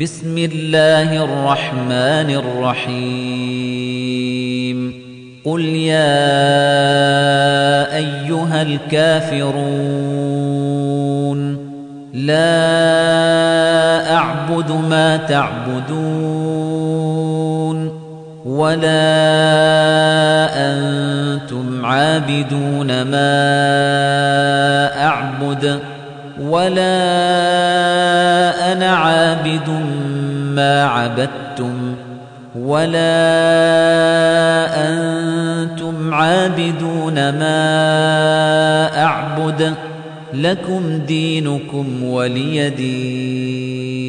بسم الله الرحمن الرحيم. قل يا أيها الكافرون لا أعبد ما تعبدون ولا أنتم عابدون ما أعبد ولا عابد ما عبدتم ولا أنتم عابدون ما أعبد لكم دينكم ولي دين.